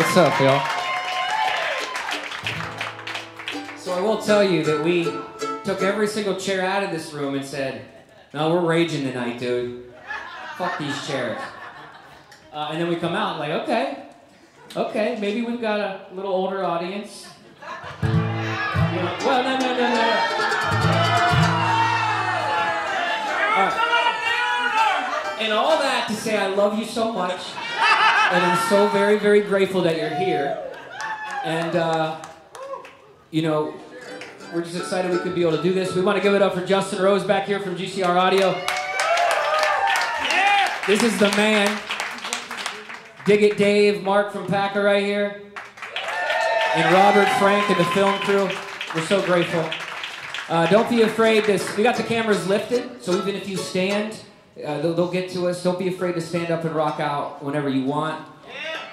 What's up, y'all? So I will tell you that we took every single chair out of this room and said, "No, we're raging tonight, dude. Fuck these chairs." Uh, and then we come out like, okay, okay, maybe we've got a little older audience. You know, well, no, no, no, no. All right. And all that to say, I love you so much, and I'm so very, very grateful that you're here. And uh, you know, we're just excited we could be able to do this. We want to give it up for Justin Rose back here from GCR Audio. This is the man. Dig It Dave, Mark from Paca right here. And Robert Frank and the film crew. We're so grateful. Uh, don't be afraid. This we got the cameras lifted, so even if you stand, uh, they'll, they'll get to us. Don't be afraid to stand up and rock out whenever you want.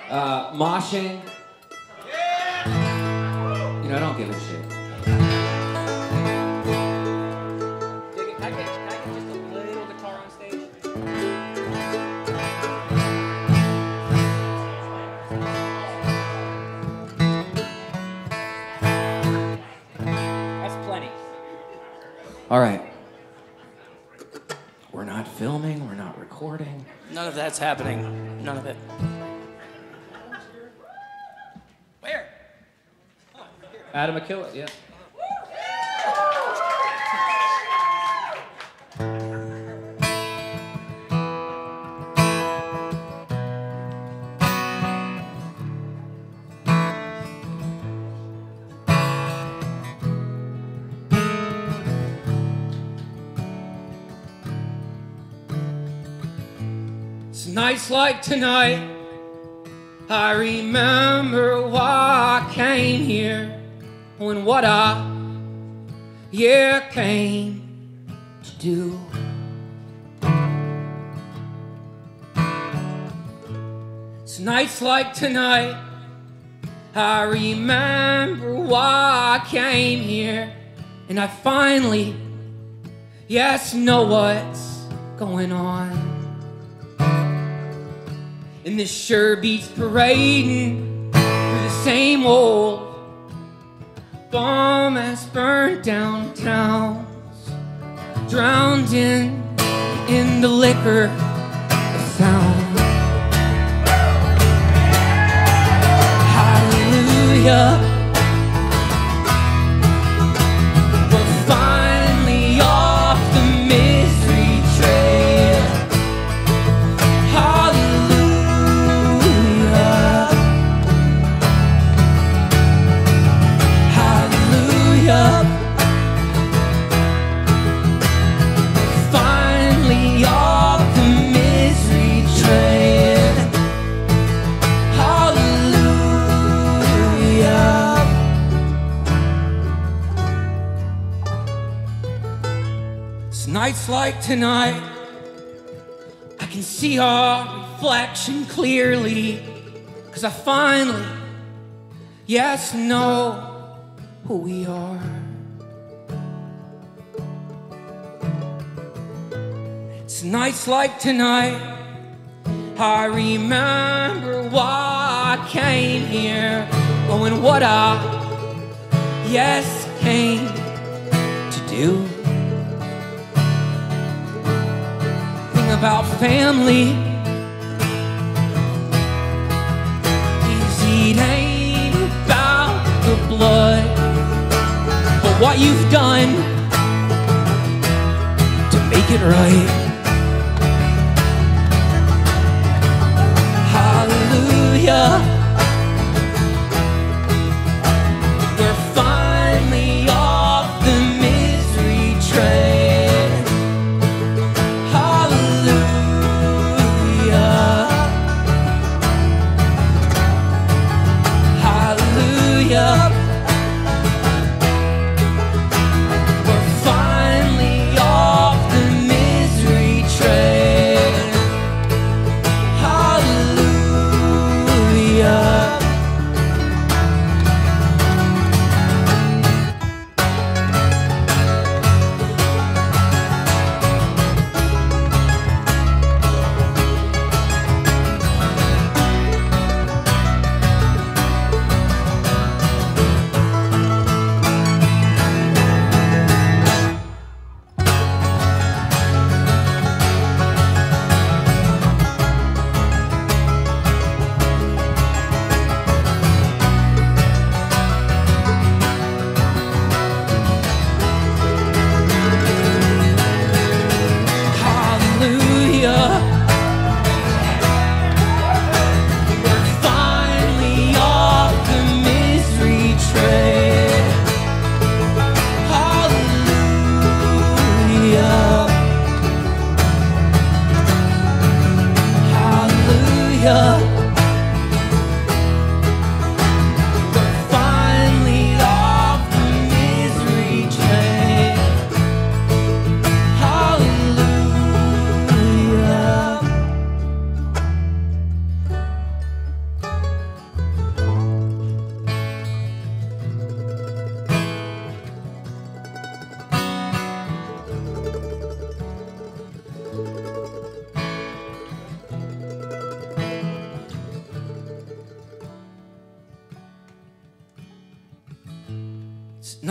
Uh, moshing. You know, I don't give a shit. Dig it. Can I get, can I get just a little guitar on stage? That's plenty. All right. We're not filming, we're not recording. None of that's happening. None of it. Where? Adam McKillip, yeah. Nights like tonight. I remember why I came here when what I yeah came to do. It's nights like tonight. I remember why I came here, and I finally, yes, know what's going on. And this sure beats parading through the same old bomb ass burnt down towns, drowned in in the liquor of sound. Hallelujah. Clearly. Cause I finally, yes, know who we are. It's nights like tonight. I remember why I came here, going what I, yes, came to do. Thing about family it ain't about the blood, but what you've done to make it right. Hallelujah.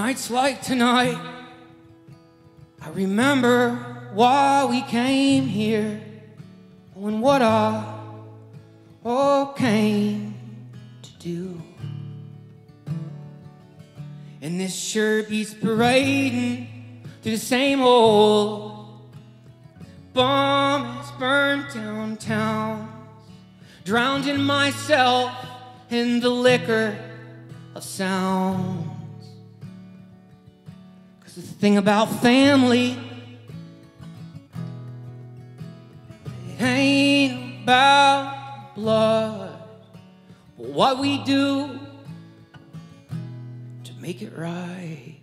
Nights like tonight, I remember why we came here and what I all came to do. And this sure beats parading through the same old bomb has burned down towns, drowned in myself in the liquor of sounds. The thing about family, it ain't about blood, but what we do to make it right.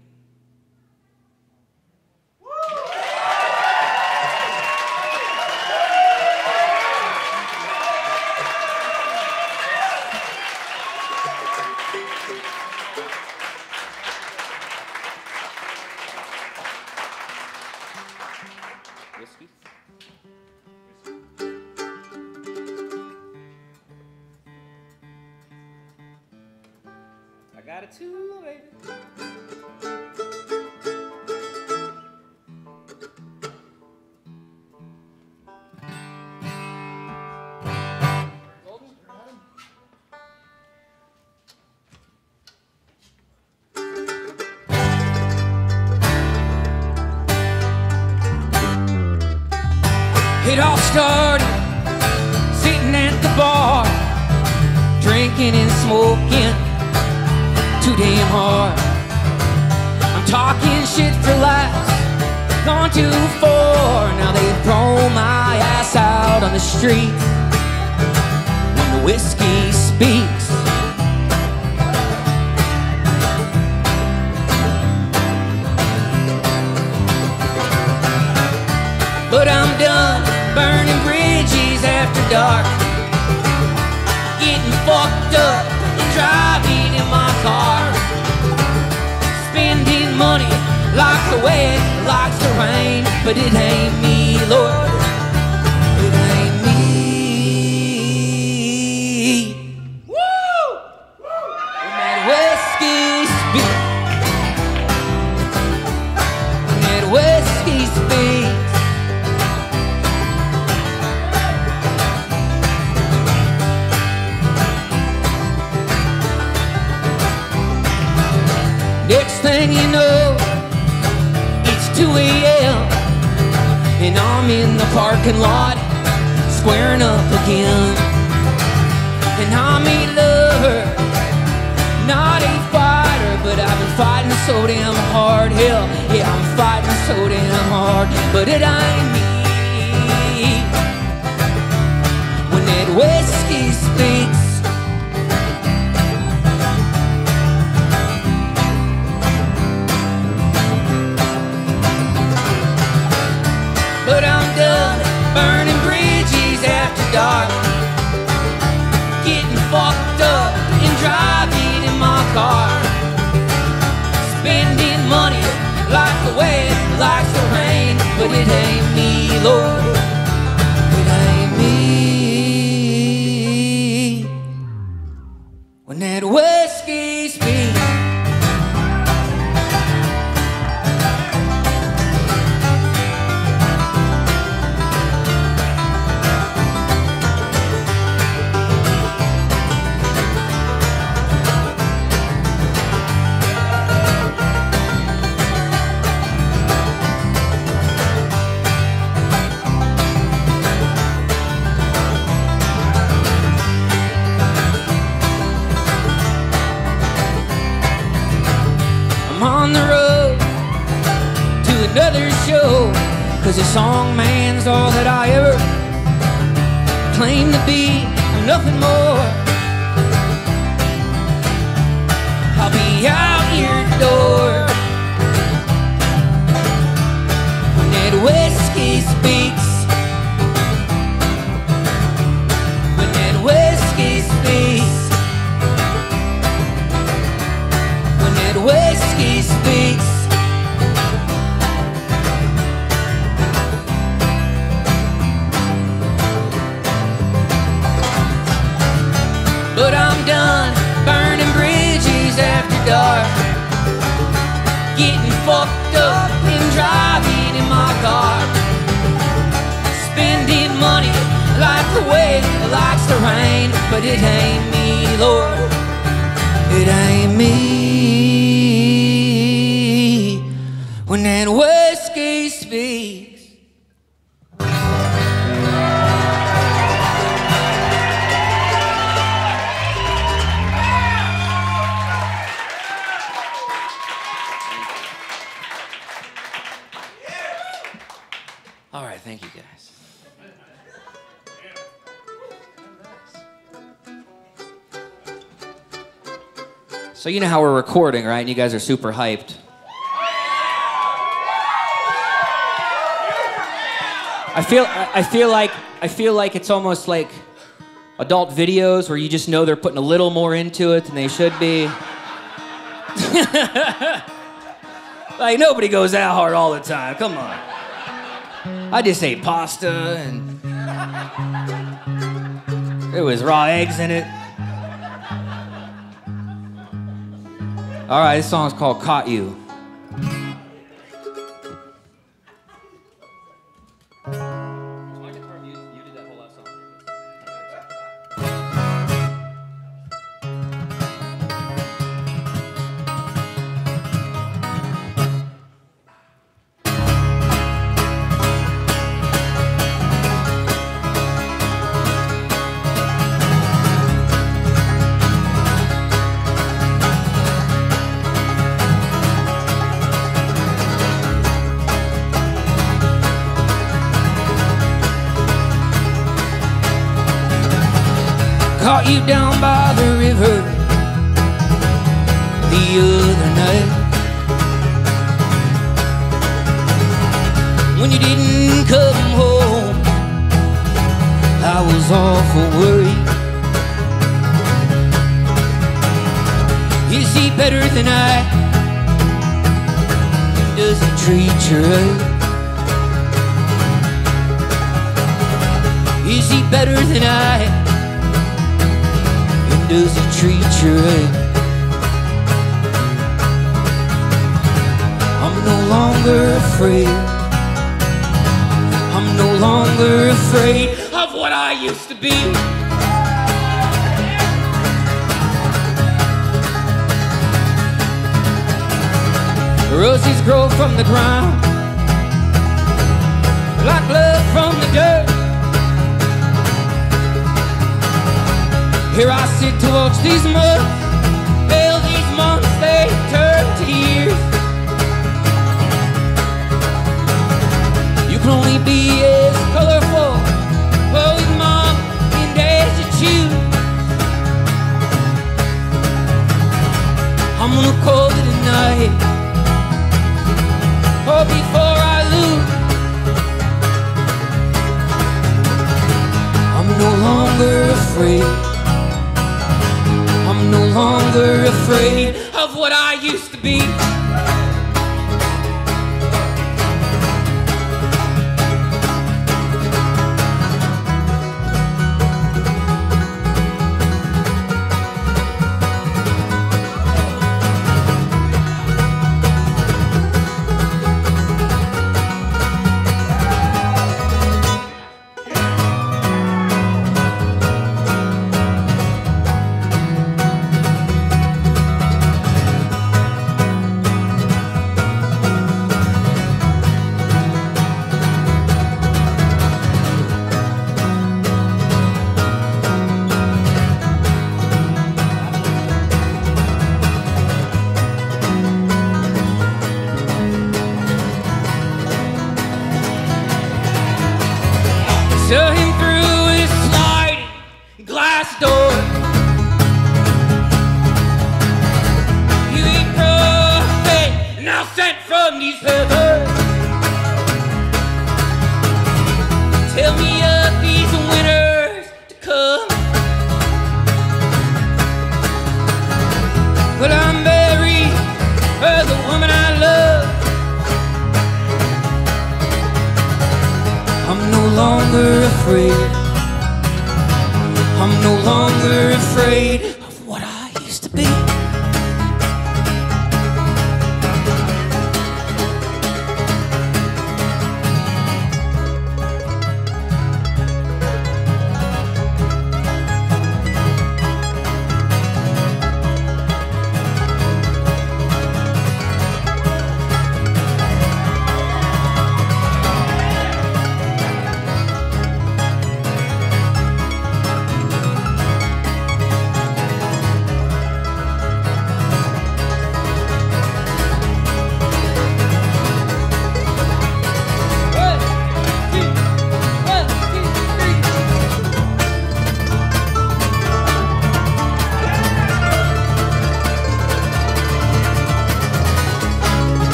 You know, it's 2 a.m. And I'm in the parking lot, squaring up again. And I'm a lover, not a fighter, but I've been fighting so damn hard. Hell, yeah, I'm fighting so damn hard, but it ain't me. When that whiskey speaks. It ain't So you know how we're recording, right? And you guys are super hyped. I feel I feel like I feel like it's almost like adult videos where you just know they're putting a little more into it than they should be. like nobody goes that hard all the time. Come on. I just ate pasta and there was raw eggs in it. All right, this song's called Caught You.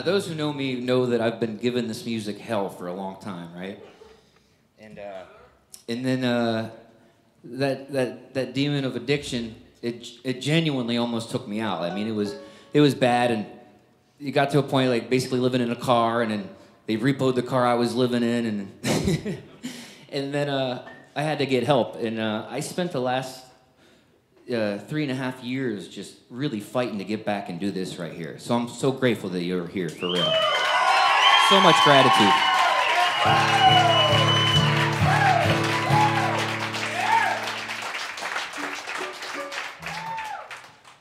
Uh, those who know me know that I've been giving this music hell for a long time, right? And uh, and then uh, that that that demon of addiction, it it genuinely almost took me out. I mean, it was it was bad, and it got to a point like basically living in a car, and then they repoed the car I was living in, and and then uh, I had to get help, and uh, I spent the last uh, three and a half years just really fighting to get back and do this right here. So I'm so grateful that you're here for real. So much gratitude.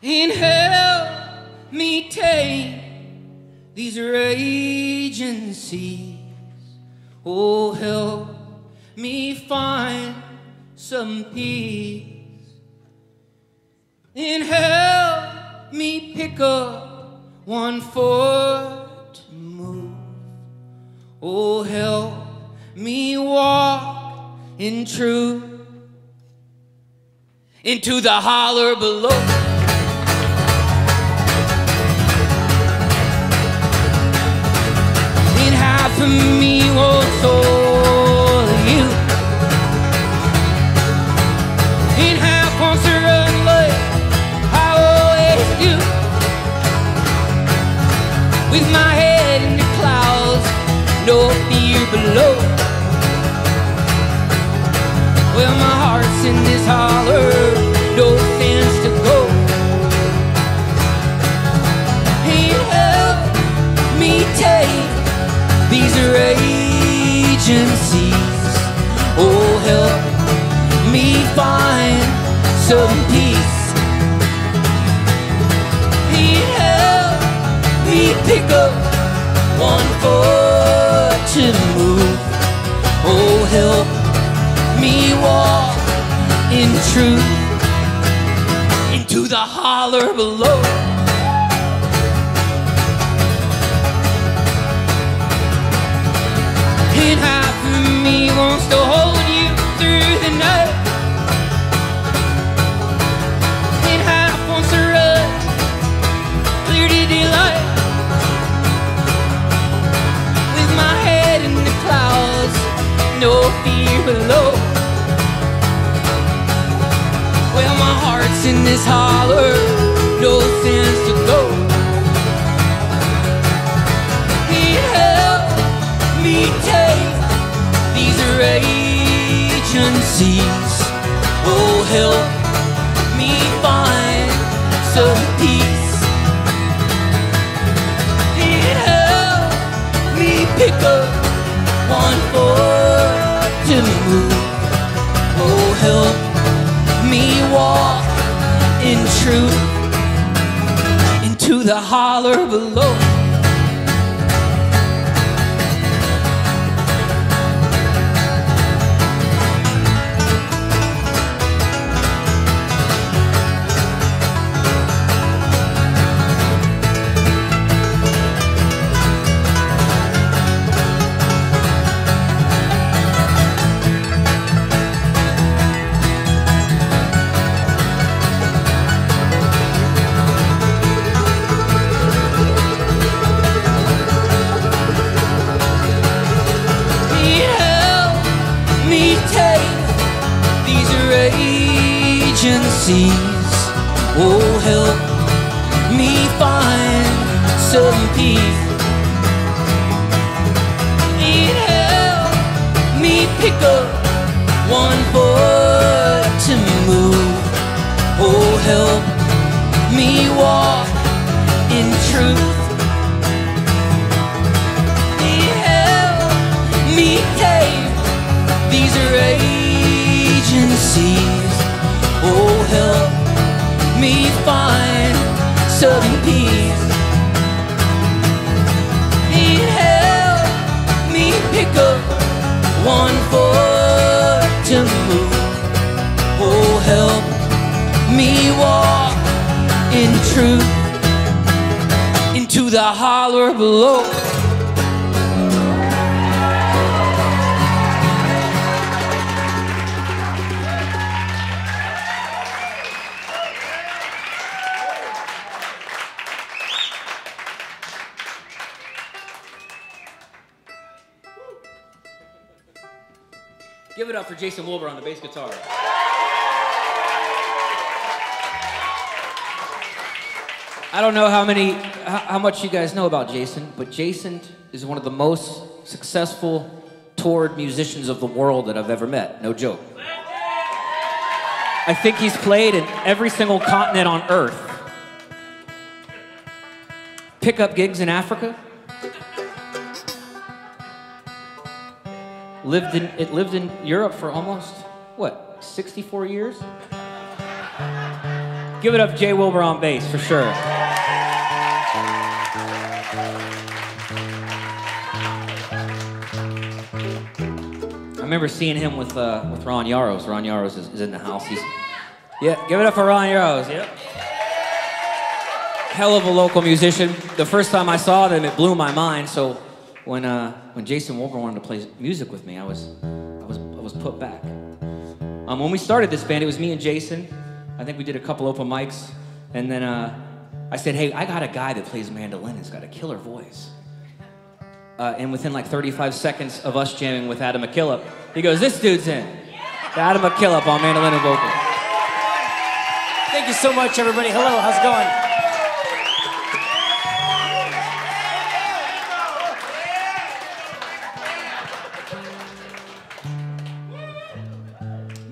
And help me take these raging seas. Oh, help me find some peace. And help me pick up one foot to move. Oh, help me walk in truth into the holler below. Of me oh, wants all no fear below. Well, my heart's in this holler, no sense to go. And help me take these raging seas. Oh, help me find some peace. And help me pick up one foot to move. Oh, help me walk in truth into the holler below. And no fear below. Well, my heart's in this holler, no sense to go. He help me take these raging seas. Oh, help me find some peace. He help me pick up one foot to move. Oh, help me walk in truth into the holler below. Raging seas. Oh, help me find some peace. He help me pick up one foot to move. Oh, help me walk in truth. He help me take these raging seas. Help me find some peace. He help me pick up one foot to move. Oh, help me walk in truth into the holler below. Jassen Wilber on the bass guitar. I don't know how many, how, much you guys know about Jassen, but Jassen is one of the most successful toured musicians of the world that I've ever met. No joke. I think he's played in every single continent on Earth. Pickup gigs in Africa. Lived in it lived in Europe for almost what 64 years. Give it up, Jay Wilber on bass for sure. I remember seeing him with uh, with Ron Yaros. Ron Yaros is, is in the house. He's yeah. Give it up for Ron Yaros. Yep. Hell of a local musician. The first time I saw them, it blew my mind. So when uh, when Jassen Wilber wanted to play music with me, I was I was I was put back. Um, when we started this band, it was me and Jassen. I think we did a couple open mics, and then uh, I said, "Hey, I got a guy that plays mandolin. He's got a killer voice." Uh, and within like 35 seconds of us jamming with Adam McKillip, he goes, "This dude's in." Adam McKillip on mandolin and vocal. Thank you so much, everybody. Hello, how's it going?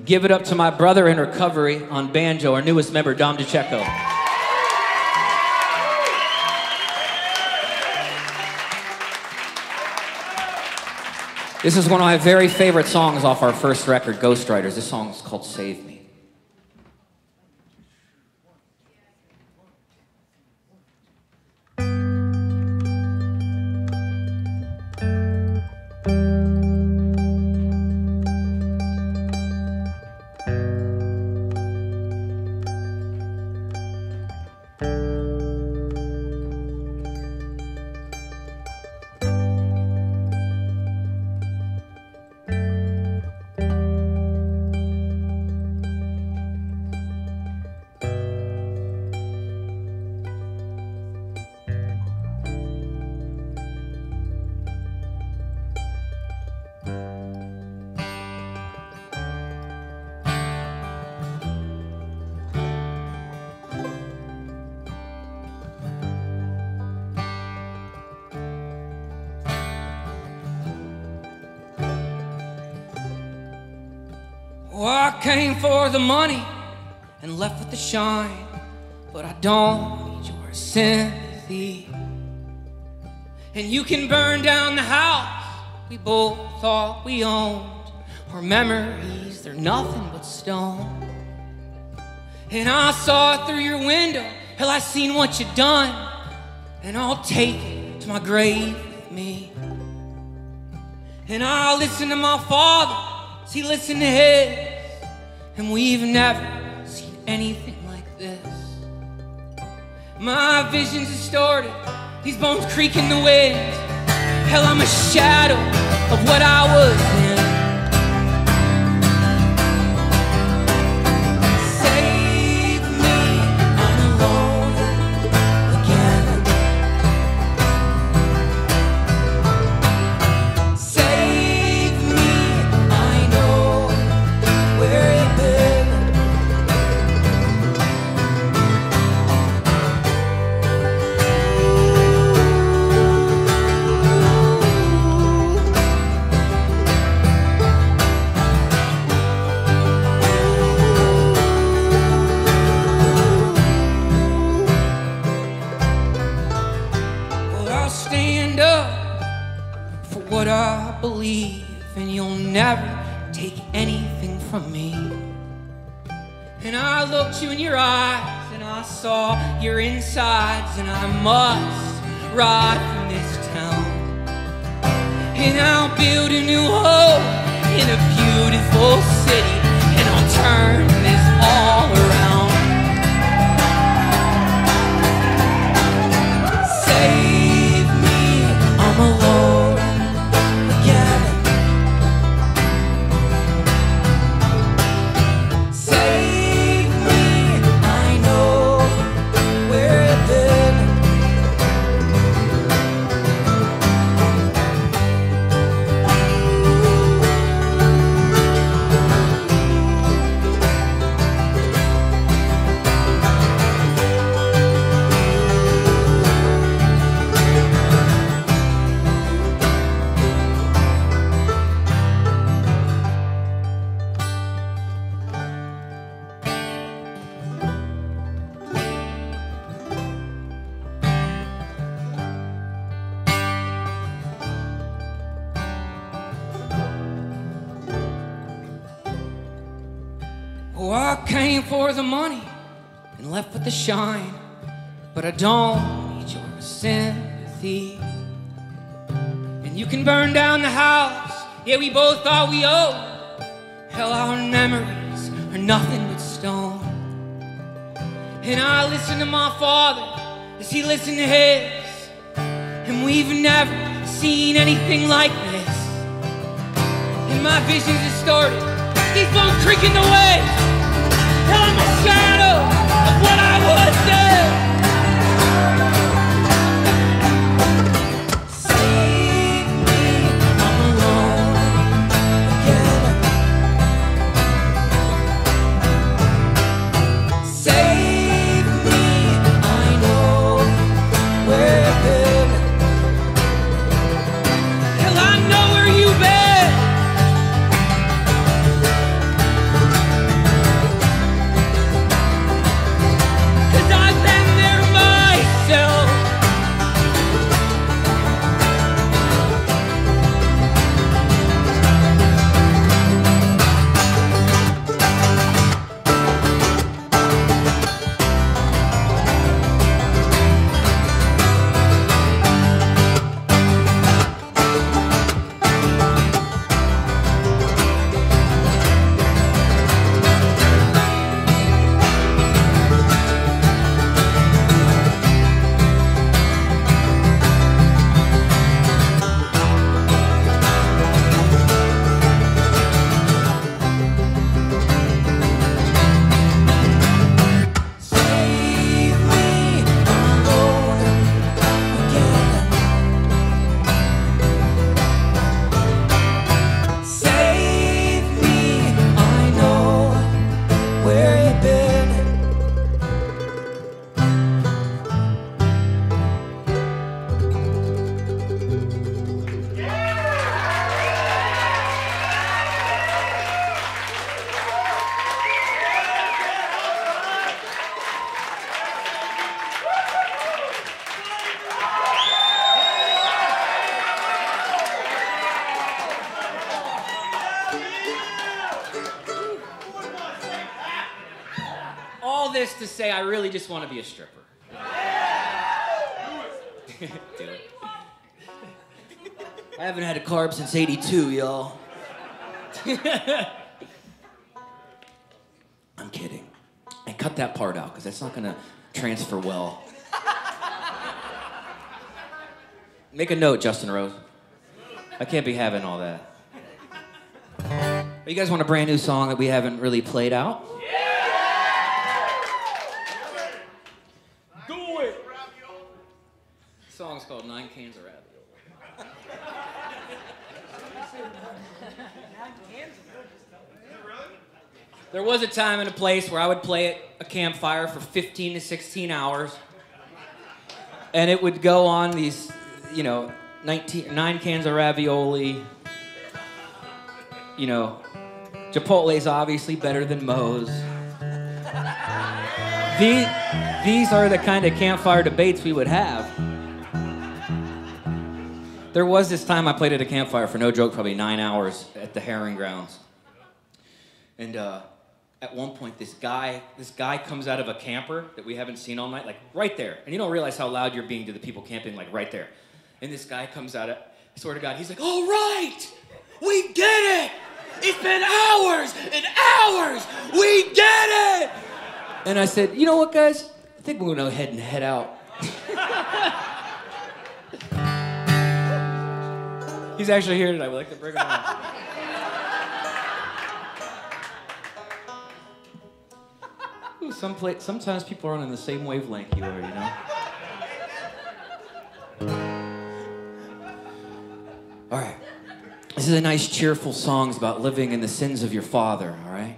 Give it up to my brother in recovery on banjo, our newest member, Dom DeCecco. This is one of my very favorite songs off our first record, Ghostwriters. This song is called Save Me. Money and left with the shine, but I don't need your sympathy. And you can burn down the house we both thought we owned. Our memories, they're nothing but stone. And I saw it through your window. Hell, I seen what you done. And I'll take it to my grave with me. And I'll listen to my father, as he listened to his. And we've never seen anything like this. My vision's distorted, these bones creak in the wind. Hell, I'm a shadow of what I was then. Listened to his, and we've never seen anything like this. And my vision's distorted, these bones creaking the. I really just want to be a stripper. Do it. I haven't had a carb since 82, y'all. I'm kidding. And cut that part out, because that's not going to transfer well. Make a note, Justin Rose. I can't be having all that. You guys want a brand new song that we haven't really played out? Do it! The song's called Nine Cans of Ravioli. There was a time and a place where I would play at a campfire for 15 to 16 hours. And it would go on these, you know, 19, nine cans of ravioli. You know, Chipotle's obviously better than Moe's. These, these are the kind of campfire debates we would have. There was this time I played at a campfire for no joke, probably nine hours at the herring grounds. And uh, at one point, this guy, this guy comes out of a camper that we haven't seen all night, like right there. And you don't realize how loud you're being to the people camping, like right there. And this guy comes out, of, I swear to God, he's like, "All right, we get it. It's been hours and hours. We get it." And I said, "You know what, guys? I think we're gonna go ahead and head out." He's actually here tonight. We'd like to bring him on. Some sometimes people aren't on the same wavelength you are, you know? All right. This is a nice, cheerful song It's about living in the sins of your father, all right?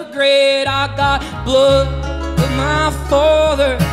Of regret? I got blood of my father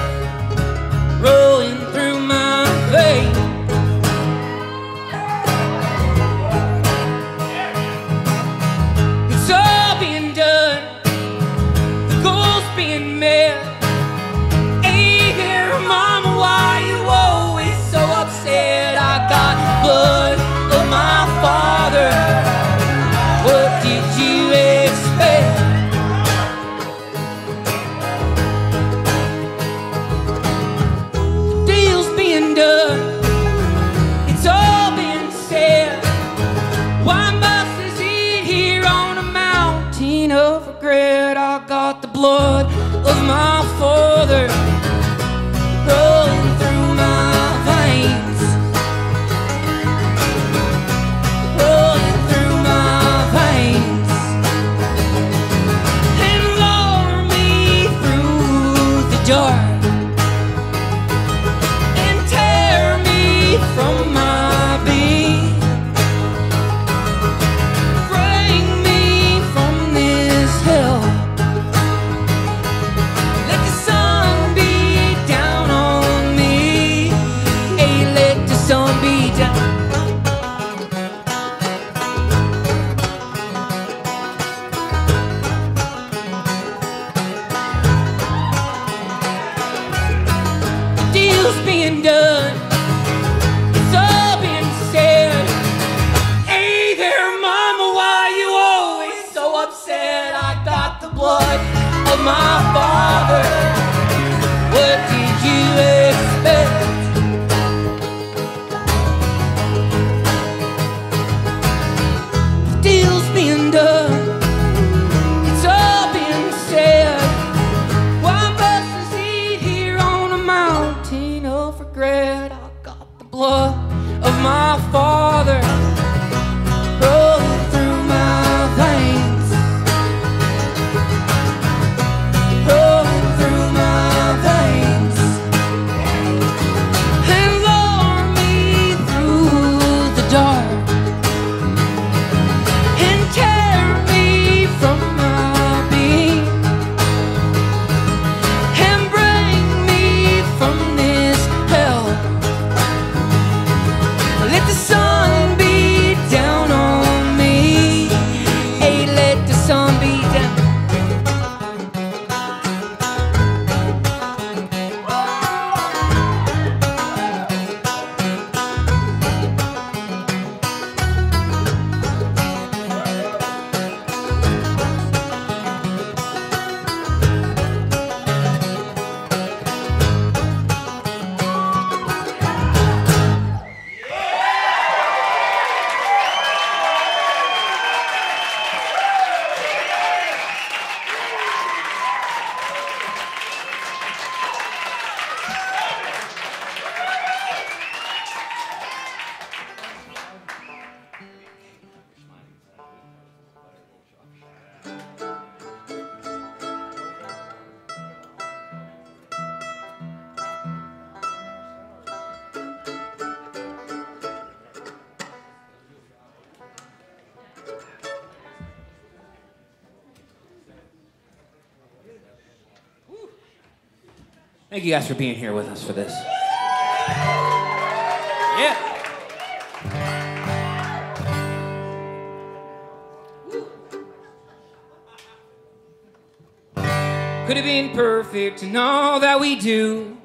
guys for being here with us for this. Yeah. Could have been perfect and all that we do.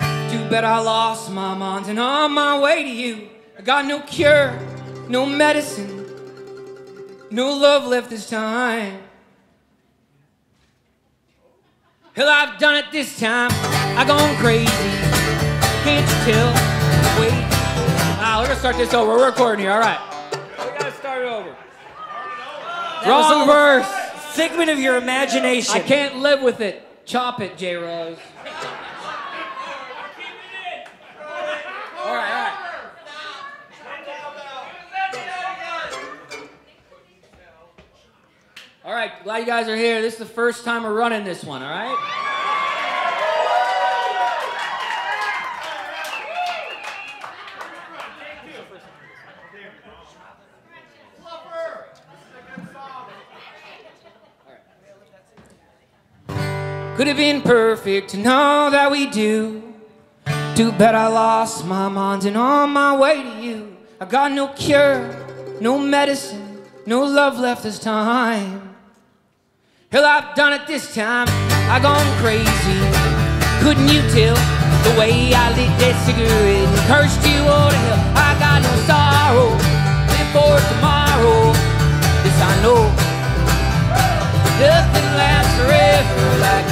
Too bad I lost my mind and on my way to you. I got no cure, no medicine, no love left this time. Hell, I've done it this time. I've gone crazy. Can't you tell? Wait. Ah, we're gonna start this over. We're recording here. All right. We gotta start it over. That Wrong verse. Figment of your imagination. I can't live with it. Chop it, J Rose. All right, all right. All right, glad you guys are here. This is the first time we're running this one, all right? Could have been perfect and all that we do. Too bad I lost my mind and on my way to you. I got no cure, no medicine, no love left this time. Hell, I've done it this time. I gone crazy. Couldn't you tell the way I lit that cigarette and cursed you all to hell? I got no sorrow, for tomorrow. This I know. Nothing lasts forever like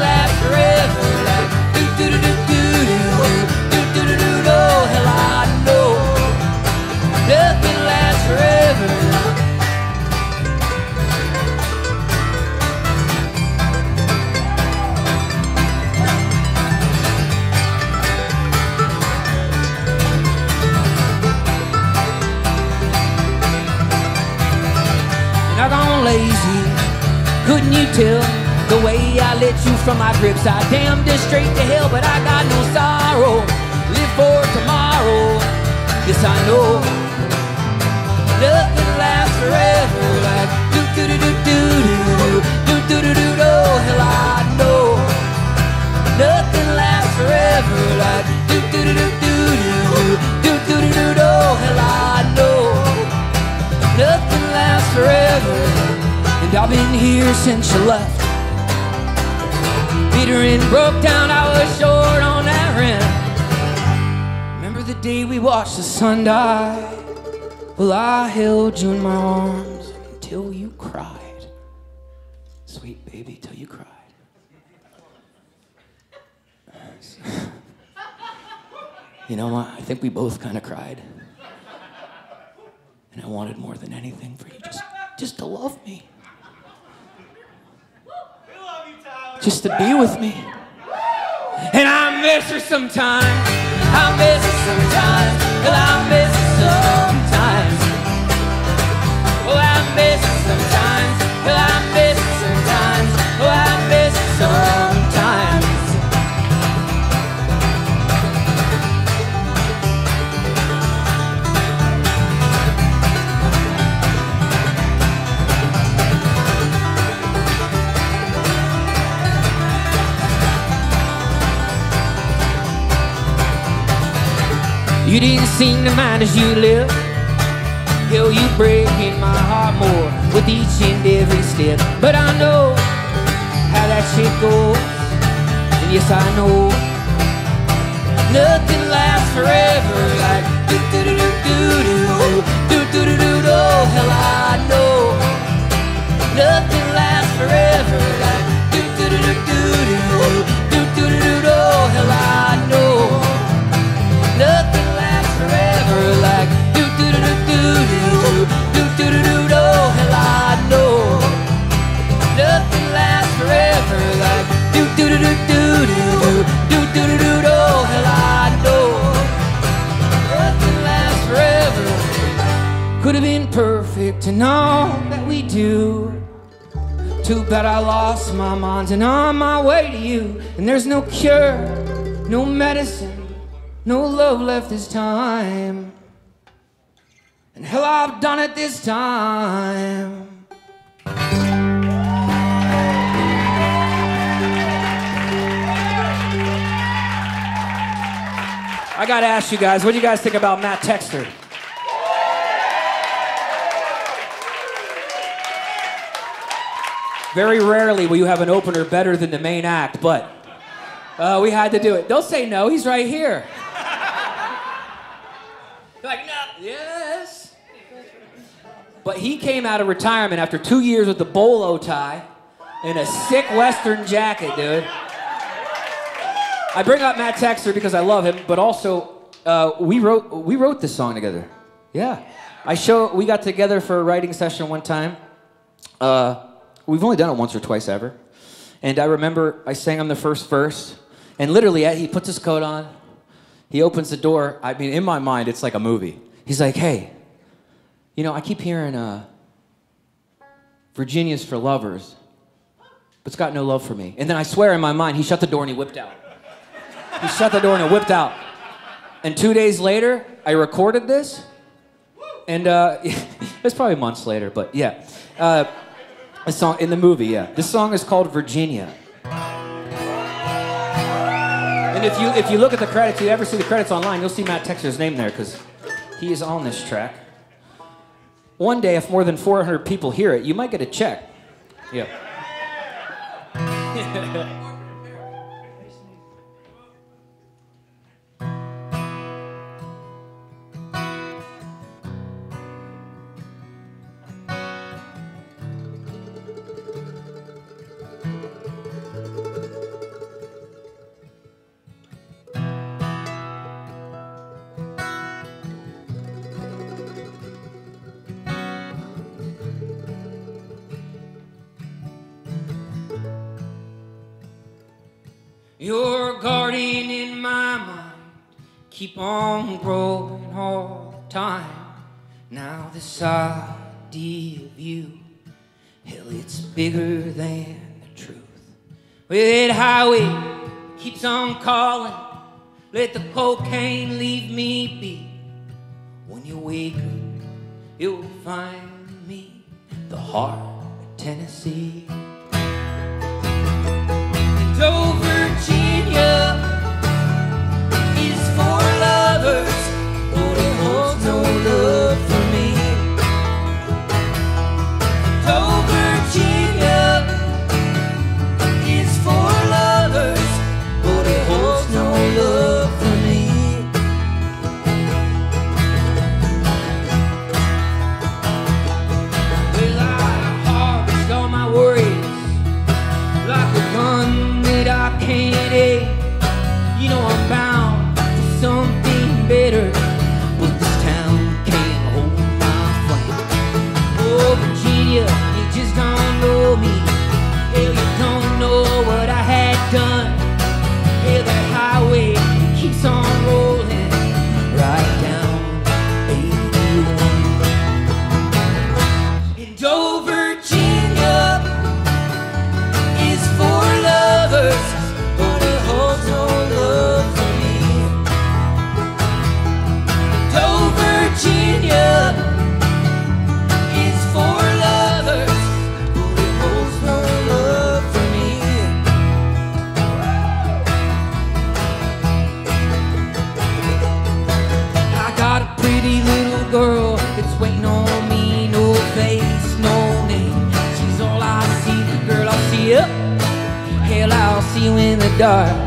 forever lazy. Couldn't you tell the way I let you from my grips? I damned it straight to hell, but I got no sorrow. Live for tomorrow. Yes, I know. Nothing lasts forever like do do do do do do do do do do do. Hell, I know. Nothing lasts forever like do do do do do do do do do do do. Hell, I know. Nothing lasts forever, and I've been here since you left. Peter and broke down, I was short on that rent. Remember the day we watched the sun die? Well, I held you in my arms until you cried. Sweet baby, till you cried. You know what? I think we both kind of cried. And I wanted more than anything for you just, just to love me. Just to be with me. And I miss her sometimes. I miss her sometimes. Well, I miss her sometimes. Oh, I miss her sometimes. Well, I You didn't seem to mind as you left. Hell, you breaking my heart more with each and every step. But I know how that shit goes. And yes, I know nothing lasts forever. Like do do do do do do do do do do do. Oh, hell, I know nothing lasts forever. Like do do do do do do do do do do do do do do do do. Hell, I know. Nothing lasts forever. Could have been perfect and all that we do. Too bad I lost my mind and on my way to you. And there's no cure, no medicine. No love left this time. And hell, I've done it this time. I gotta ask you guys, what do you guys think about Matt Texter? Very rarely will you have an opener better than the main act, but uh, we had to do it. Don't say no, he's right here. like, no, yes. But he came out of retirement after two years with the bolo tie and a sick Western jacket, dude. I bring up Matt Texter because I love him, but also uh, we wrote we wrote this song together. Yeah, I show we got together for a writing session one time. Uh, we've only done it once or twice ever, and I remember I sang him the first verse, and literally he puts his coat on, he opens the door. I mean, in my mind, it's like a movie. He's like, "Hey, you know, I keep hearing uh, Virginia's for lovers, but it's got no love for me." And then I swear in my mind, he shut the door and he whipped out. He shut the door and it whipped out. And two days later, I recorded this. And uh, it's probably months later, but yeah. Uh, a song in the movie, yeah. This song is called Virginia. And if you if you look at the credits, you ever see the credits online, you'll see Matt Texter's name there because he is on this track. One day, if more than 400 people hear it, you might get a check. Yeah. your garden in my mind. Keep on growing all the time. Now this idea of you, hell, it's bigger than the truth. Well, that highway keeps on calling. Let the cocaine leave me be. When you wake up, you'll find me the heart of Tennessee. It's over. dark.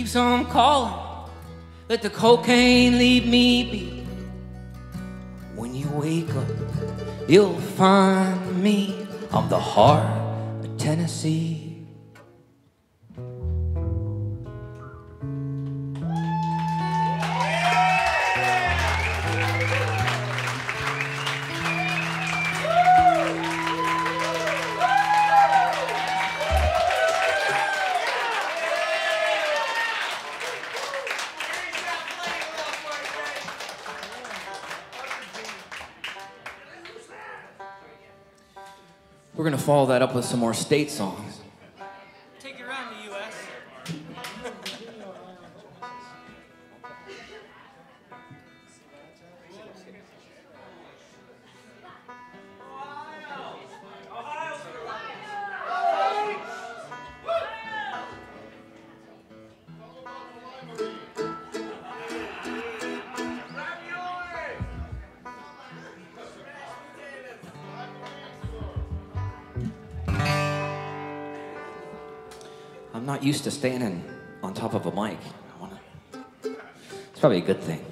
keeps on calling. Let the cocaine leave me be. When you wake up, you'll find me. I'm the heart of Tennessee. follow that up with some more state songs. used to standing on top of a mic. It's probably a good thing.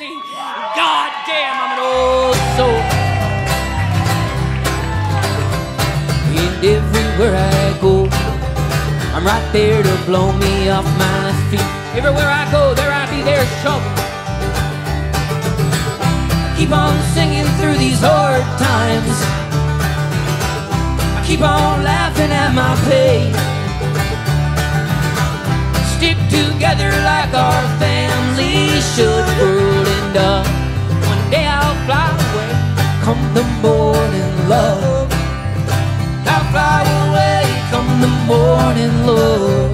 God damn, I'm an old soul. And everywhere I go, I'm right there to blow me off my feet. Everywhere I go, there I be, there's trouble. Keep on singing through these hard times. I keep on laughing at my pain. Together like our family should. World end up. One day I'll fly away. Come the morning love. I'll fly away. Come the morning love.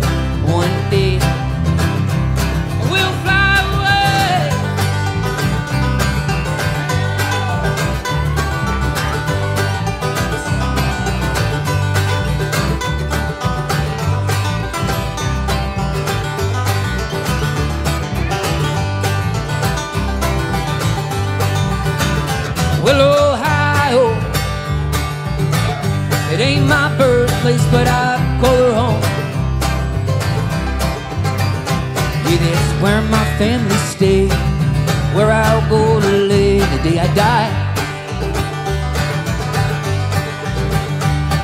But I call her home. Yeah, that's where my family stay, where I'll go to lay the day I die.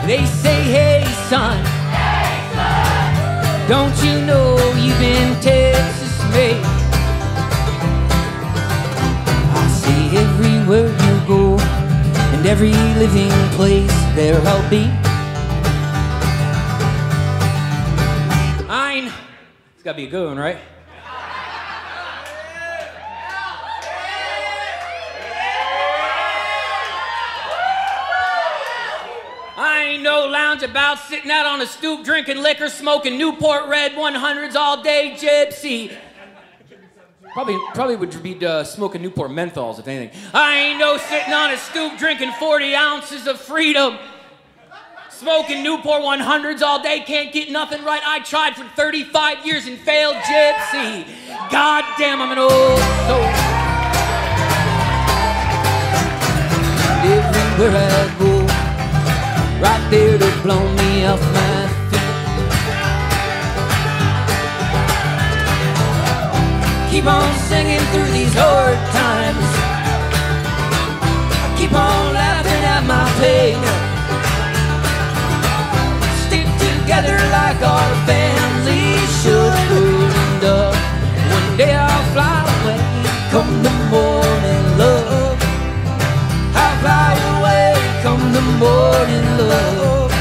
They say, hey son, don't you know you've been Texas made? I see everywhere you go, and every living place there I'll be. Gotta be a good one, right? I ain't no lounge about sitting out on a stoop drinking liquor, smoking Newport Red 100s all day, gypsy. Probably, probably would be uh, smoking Newport menthols if anything. I ain't no sitting on a stoop drinking 40 ounces of freedom. Smoking Newport 100s all day, can't get nothing right. I tried for 35 years and failed, gypsy. God damn, I'm an old soul. Everywhere I go, right there to blow me off my feet. Keep on singing through these hard times. I keep on laughing at my pain. Together like our family should. And uh, one day I'll fly away. Come the morning, love. I'll fly away. Come the morning, love.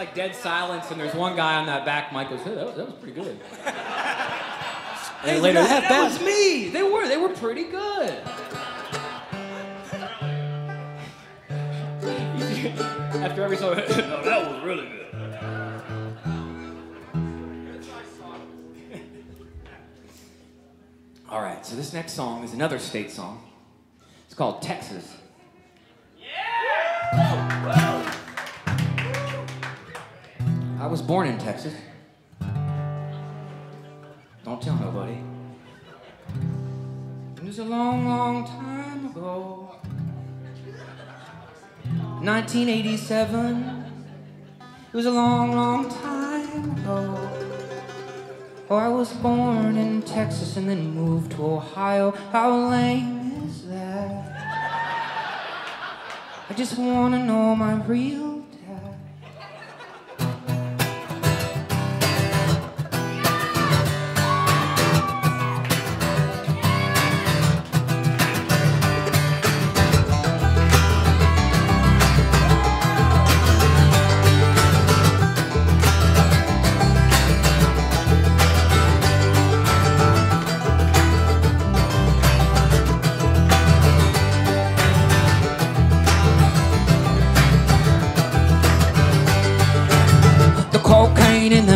Like dead silence, and there's one guy on that back mic goes, hey, that, was, that was pretty good. and Hey, later, they're that, that was me. They were, they were pretty good. After every song, no, that was really good. All right, so this next song is another state song. It's called Texas. I was born in Texas. Don't tell nobody. It was a long, long time ago. 1987. It was a long, long time ago. Oh, I was born in Texas and then moved to Ohio. How lame is that? I just wanna know my real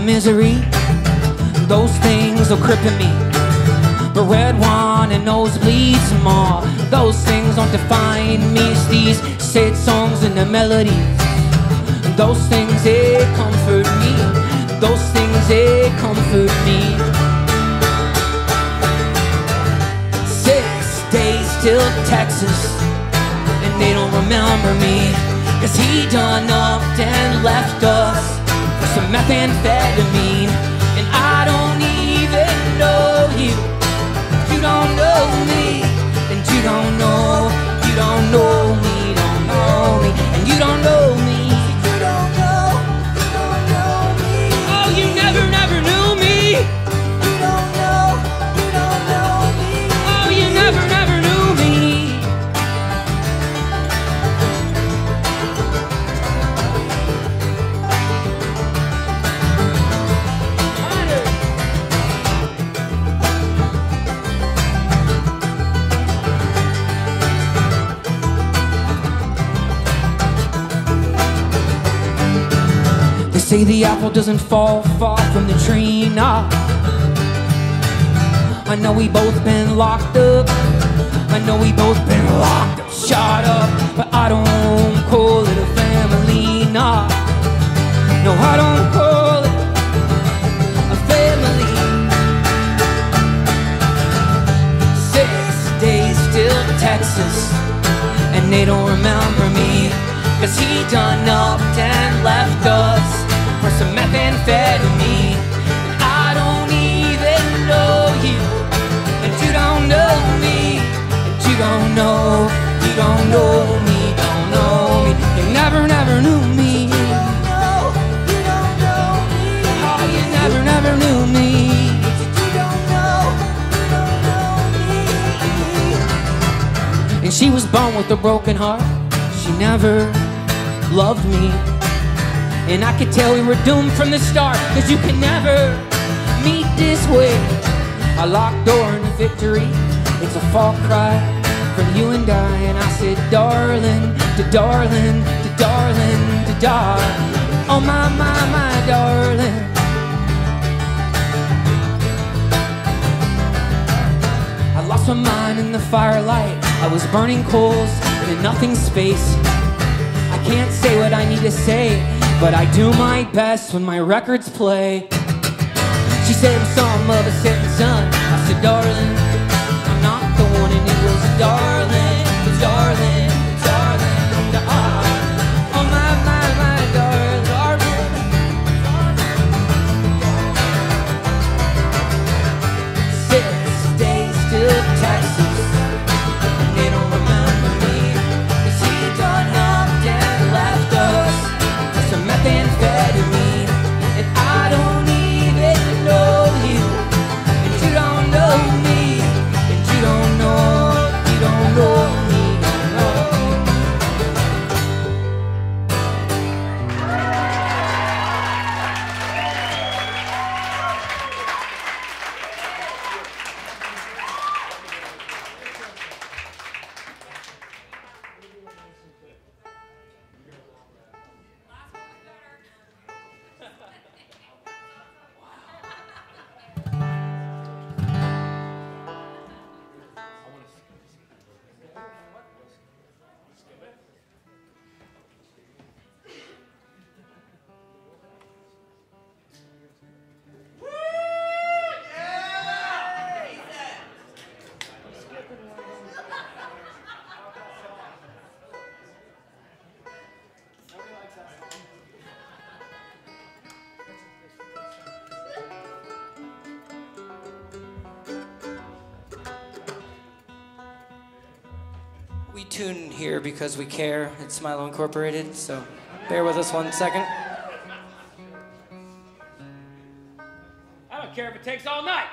misery, those things are crippling me. The red wine and nosebleeds and more, those things don't define me. It's these sad songs and the melodies. Those things, they comfort me. Those things, they comfort me. Six days till Texas, and they don't remember me. Cause he done up and left us some methamphetamine. Doesn't fall far from the tree, nah. I know we both been locked up. I know we both been locked up, shot up. But I don't call it a family, nah. No, I don't call it a family. Six days till Texas, and they don't remember me. Cause he done up and left us for some methamphetamine. And I don't even know you, and you don't know me, and you don't know, you don't know me, don't know me. You never, never knew me. Oh, you never, never knew me. And she was born with a broken heart. She never loved me. And I could tell we were doomed from the start. Cause you can never meet this way. A locked door into victory. It's a fall cry from you and I. And I said, darling, to darling, to darling, to darling. Oh my, my, my darling. I lost my mind in the firelight. I was burning coals in a nothing space. I can't say what I need to say, but I do my best when my records play. She said I'm some of a setting sun. I said, darling, I'm not the one, and it was darling, darling, darling, We tune here because we care. It's Smilo Incorporated, so bear with us one second. I don't care if it takes all night.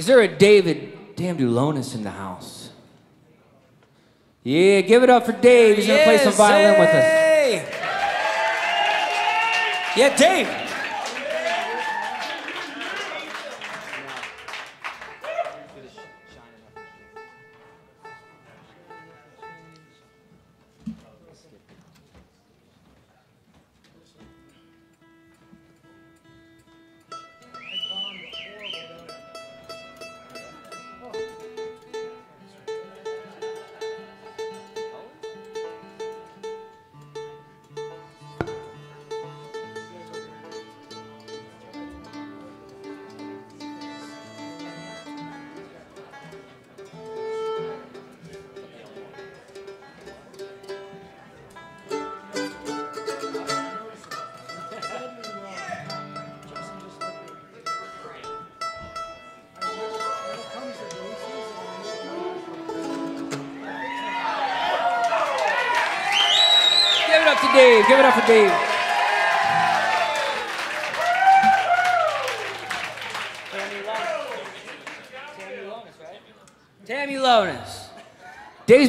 Is there a David Tamulonis in the house? Yeah, give it up for Dave. He's gonna play some violin with us. Yeah, Dave.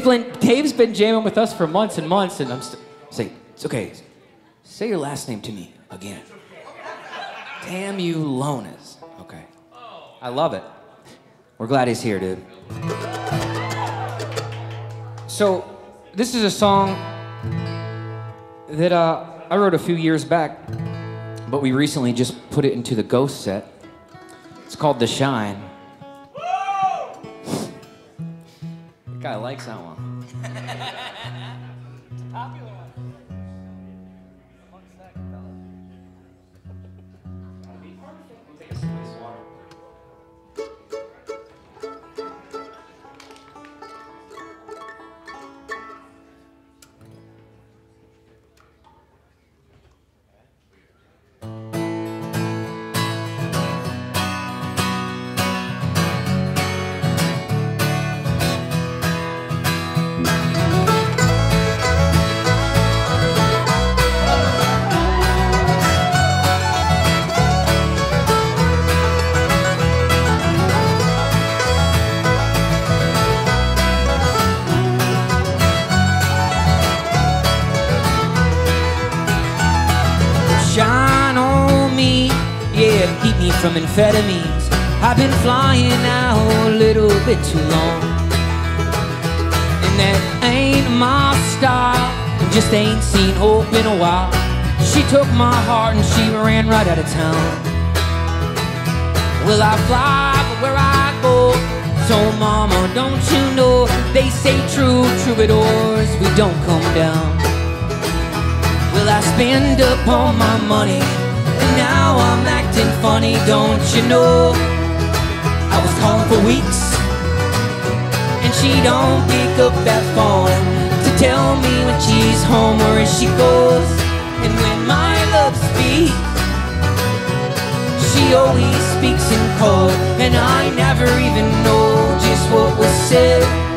Been, Dave's been jamming with us for months and months, and I'm st- say it's okay. Say your last name to me again. Tamulonis. Okay. I love it. We're glad he's here, dude. So, this is a song that uh, I wrote a few years back, but we recently just put it into the Ghost set. It's called The Shine. Likes that one. From amphetamines. I've been flying now a little bit too long. And that ain't my style, just ain't seen hope in a while. She took my heart and she ran right out of town. Will I fly, but where I go? So, mama, don't you know they say true troubadours, we don't come down. Will I spend up all my money? Now I'm acting funny, don't you know? I was calling for weeks, and she don't pick up that phone to tell me when she's home or if she goes. And when my love speaks, she always speaks in code, and I never even know just what was said.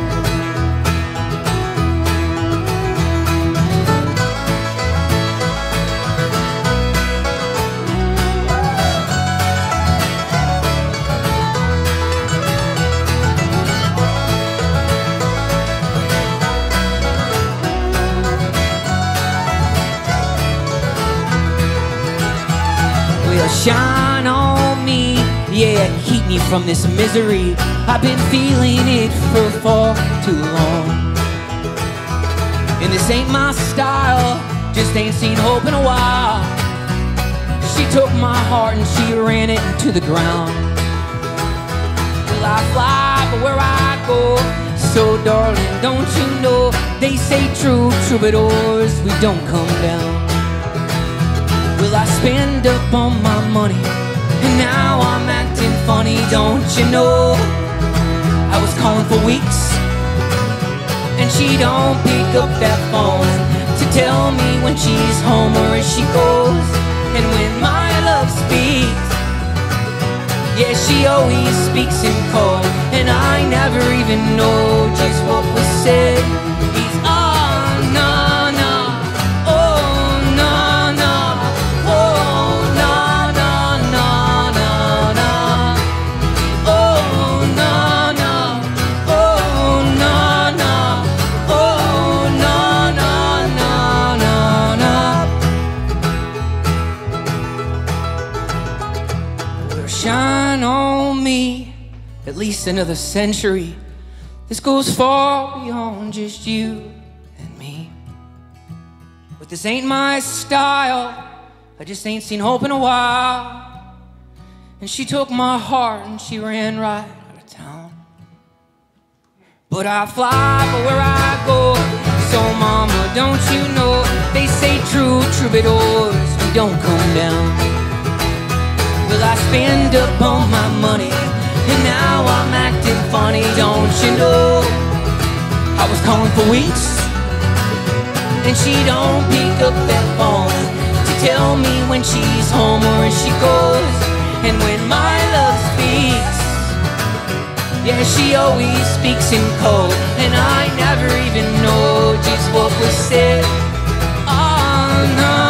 Shine on me. Yeah, keep me from this misery. I've been feeling it for far too long. And this ain't my style, just ain't seen hope in a while. She took my heart and she ran it into the ground. Will I fly, but where I go? So, darling, don't you know they say true troubadours, we don't come down. I spend up all my money? And now I'm acting funny, don't you know? I was calling for weeks, and she don't pick up that phone to tell me when she's home or if she goes. And when my love speaks, yeah, she always speaks in code, and I never even know just what was said. At least another century. This goes far beyond just you and me. But this ain't my style. I just ain't seen hope in a while. And she took my heart and she ran right out of town. But I fly for where I go. So, mama, don't you know? They say true troubadours, we don't come down. Well, I spend up all my money, and now I'm acting funny, don't you know? I was calling for weeks, and she don't pick up that phone to tell me when she's home or she goes. And when my love speaks, yeah, she always speaks in code, and I never even know just what was said. Oh no,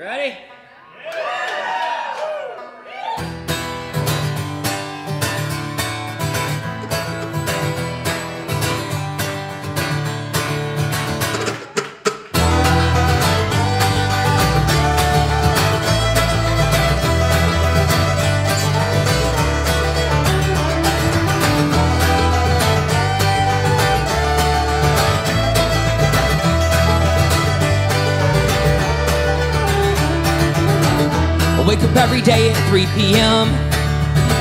ready? 3 p.m.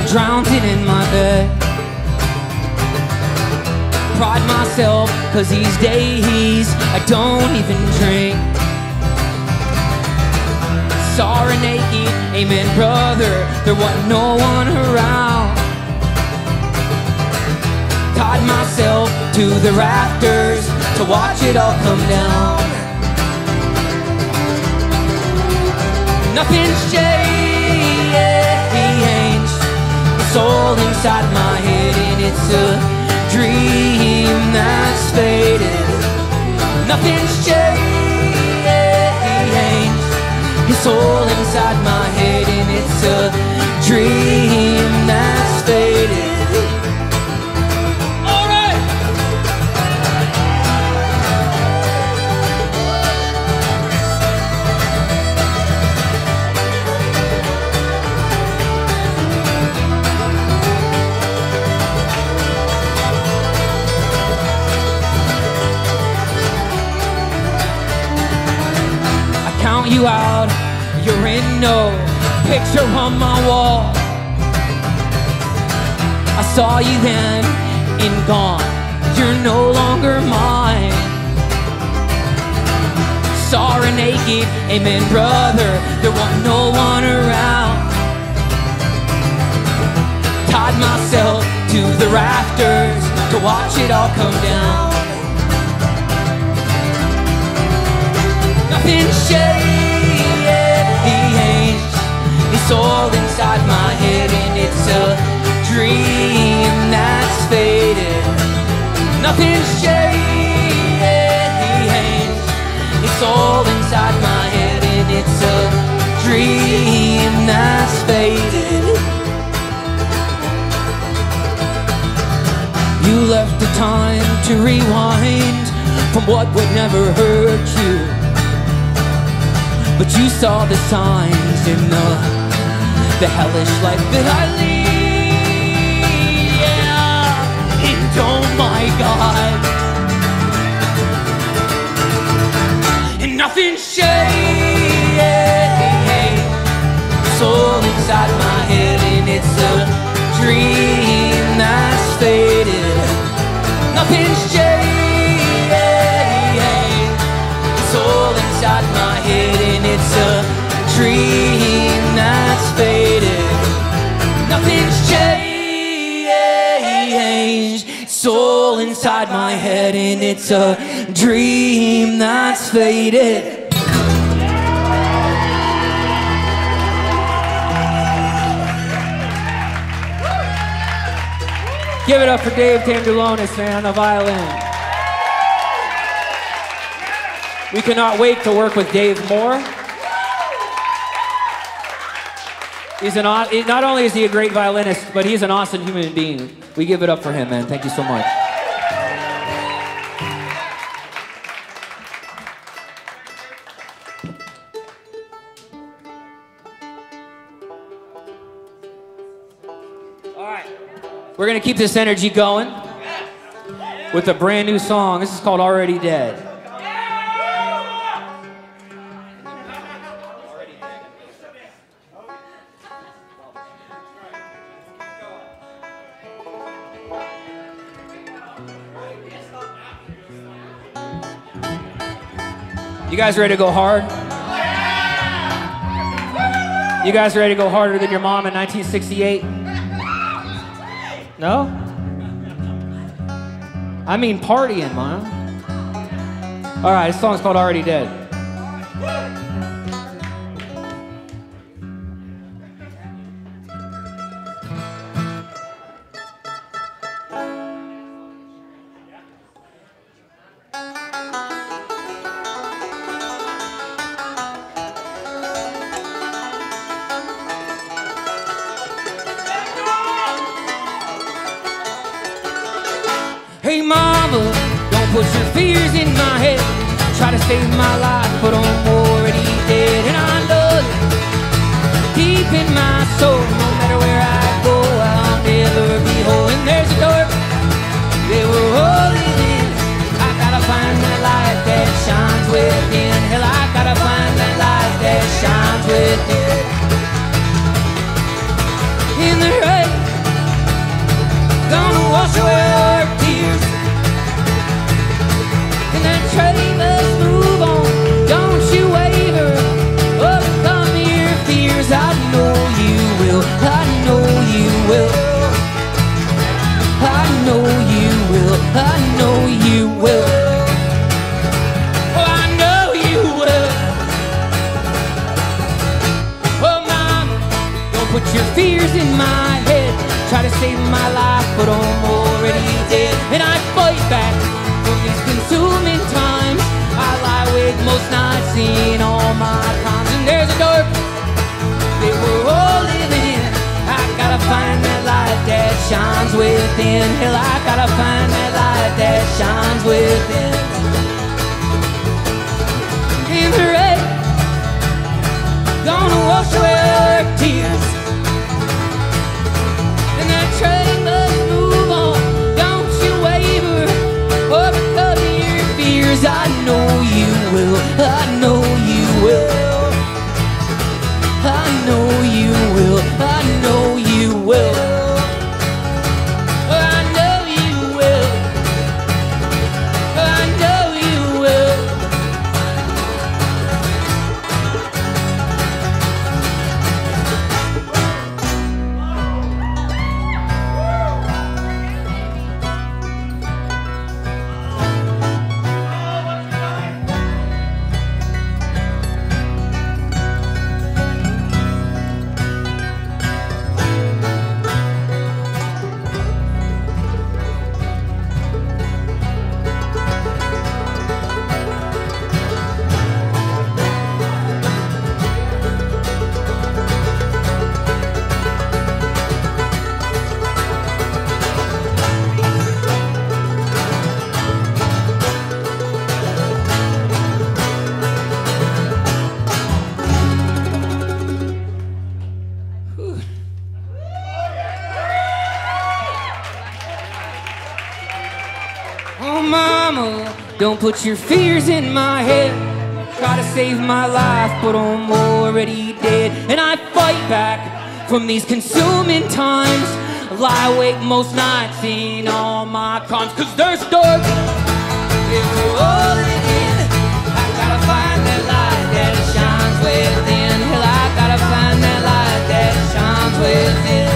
Drowned in my bed. Pride myself, cause these days I don't even drink. Her naked, amen, brother. There wasn't no one around. Tied myself to the rafters to watch it all come down. Nothing's changed. All inside my head, and it's a dream that's faded. Nothing's changed. It's all inside my head, and it's a dream that's faded. You out, you're in no picture on my wall. I saw you then and gone, you're no longer mine. Saw her naked, amen, brother, there wasn't no one around. Tied myself to the rafters to watch it all come down. Nothing changed. It's all inside my head, and it's a dream that's faded. Nothing's changed. It's all inside my head, and it's a dream that's faded. You left the time to rewind from what would never hurt you. But you saw the signs in the, the hellish life that I lead. Yeah, and oh my God. And nothing's changed. It's all inside my head, and it's a dream that's faded. Nothing's changed. It's all inside my head, and it's a dream that's faded. Nothing's changed. It's all inside my head, and it's a dream that's faded. Give it up for Dave Tamulonis, man, on the violin. We cannot wait to work with Dave more. He's an aw- not only is he a great violinist, but he's an awesome human being. We give it up for him, man. Thank you so much. All right. We're going to keep this energy going with a brand new song. This is called Already Dead. Guys ready to go hard? You guys ready to go harder than your mom in 1968? No? I mean partying, mom. All right, this song's called Already Dead. Put your fears in my head. Try to save my life, but I'm already dead. And I fight back from these consuming times. Lie awake most nights in all my crimes, cause there's dark. I gotta find that light that shines within. Hell, I gotta find that light that shines within.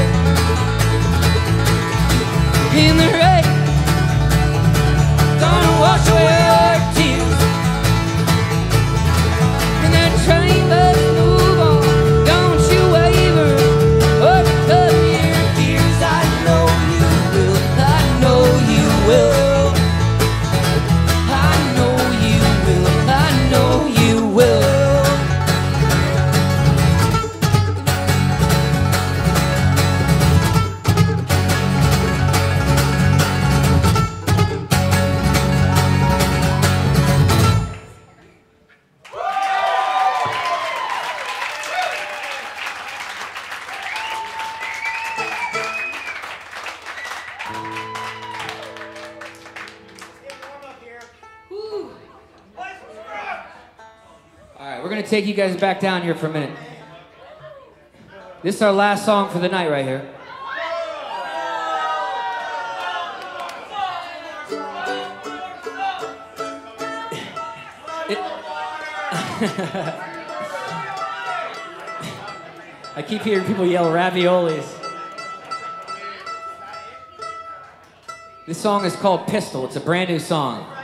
In the rain. you guys back down here for a minute. This is our last song for the night right here. I keep hearing people yell raviolis. This song is called Pistol. It's a brand new song.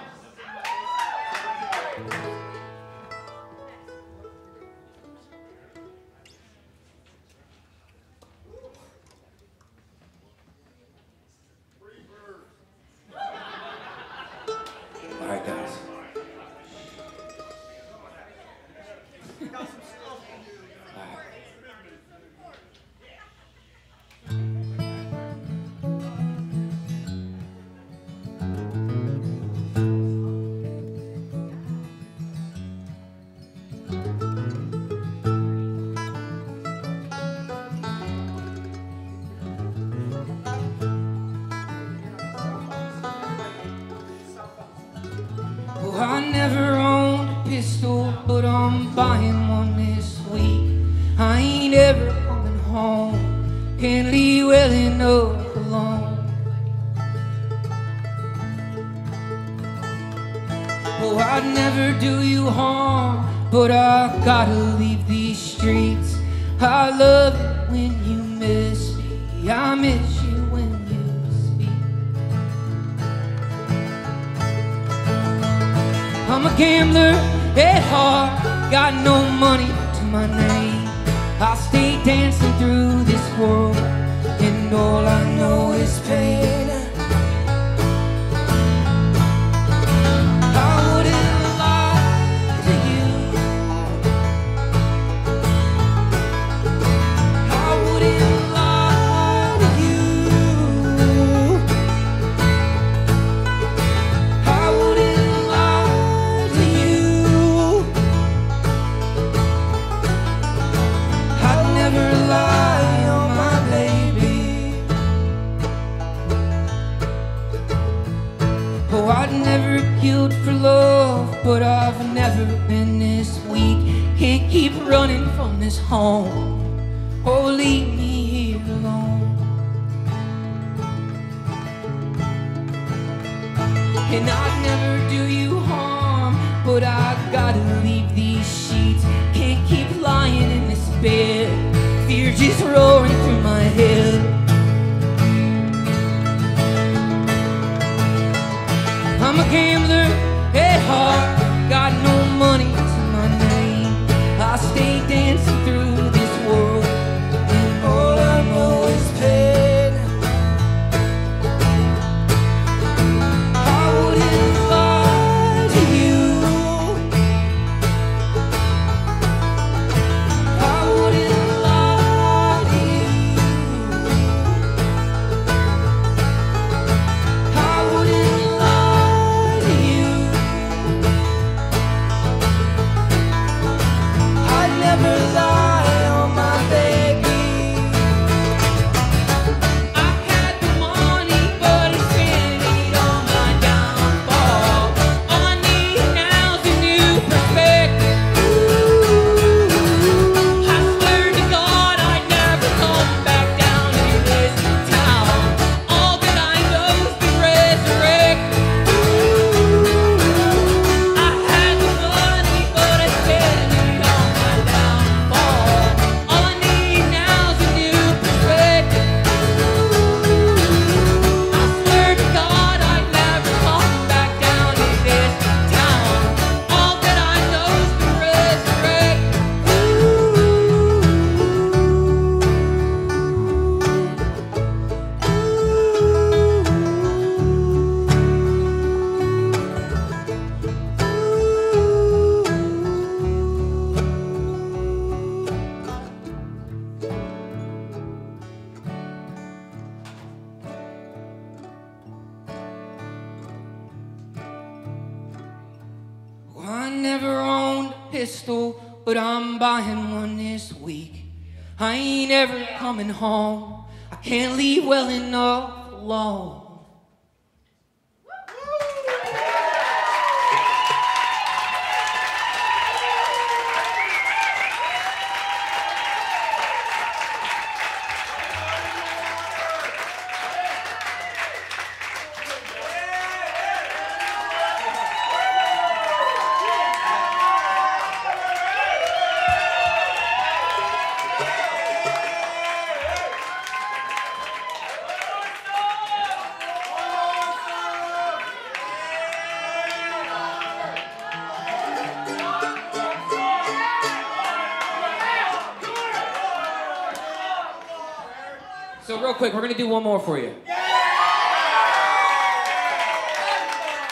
Quick, we're gonna do one more for you.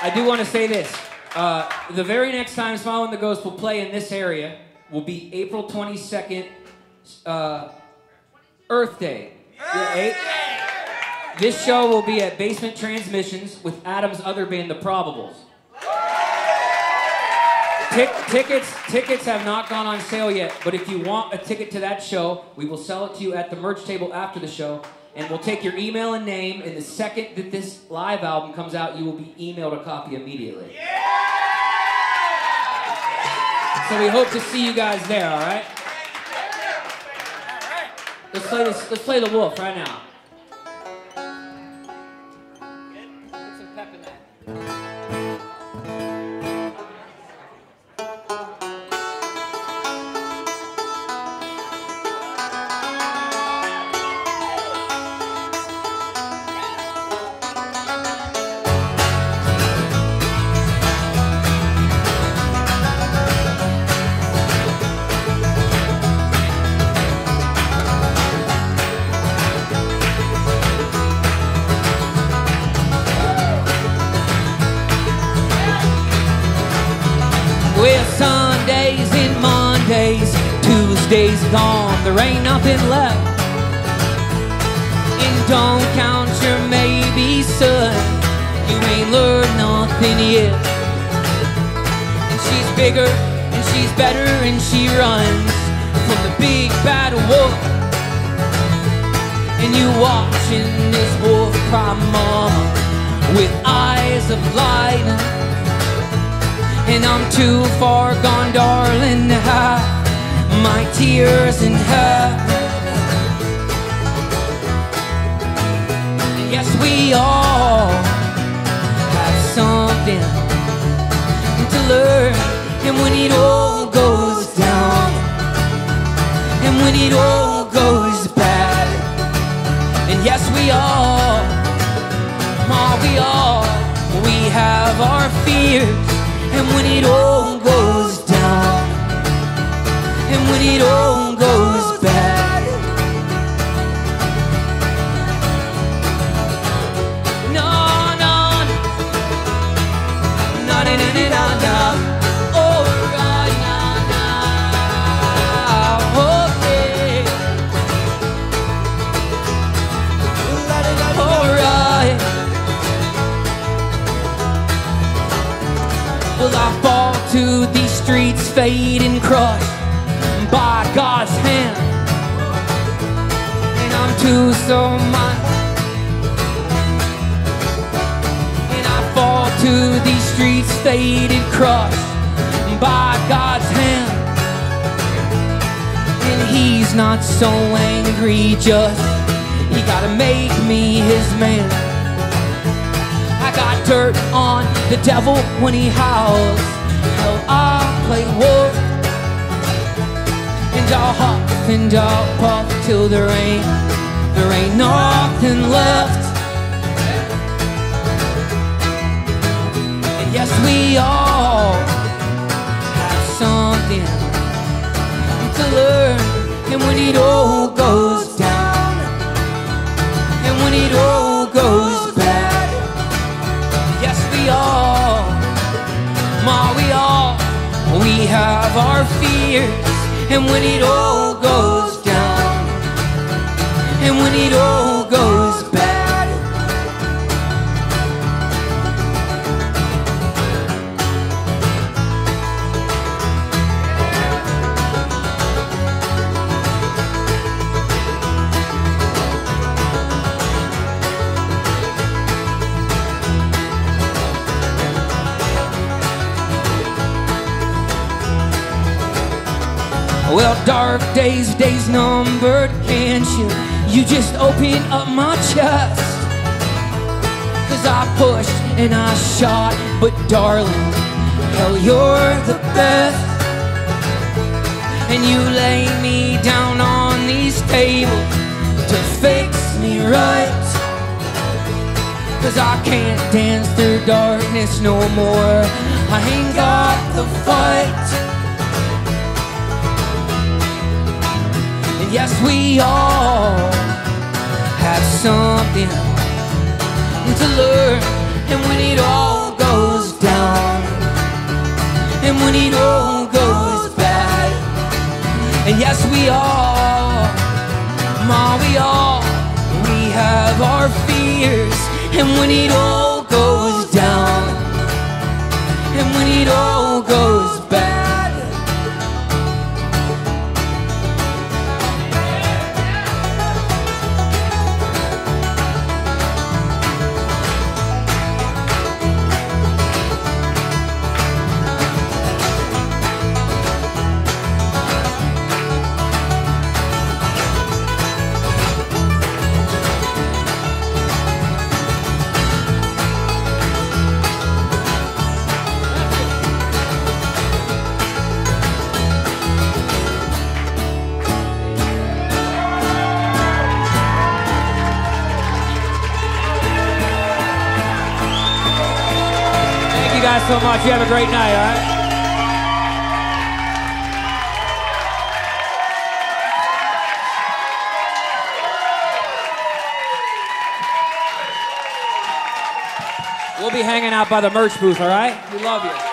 I do want to say this. Uh, the very next time Smilo and the Ghost will play in this area will be April 22nd, uh, Earth Day. Yeah, This show will be at Basement Transmissions with Adam's other band, The Probables. Tic- tickets, tickets have not gone on sale yet, but if you want a ticket to that show, we will sell it to you at the merch table after the show, and we'll take your email and name. And the second that this live album comes out, you will be emailed a copy immediately. Yeah! So we hope to see you guys there. All right. Let's play this. Let's play the wolf right now. up in love. Ma, we all, we have our fears. And when it all goes down, and when it all goes bad, dark days, days numbered, can't you? You just open up my chest. Cause I pushed and I shot, but darling, hell, you're the best. And you lay me down on these tables to fix me right. Cause I can't dance through darkness no more. I ain't got the fight. Yes, we all have something to learn. And when it all goes down, and when it all goes bad, and yes, we all, ma, we all, we have our fears. And when it all goes down, and when it all goes so much. You have a great night, all right? We'll be hanging out by the merch booth, all right? We love you.